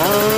Oh.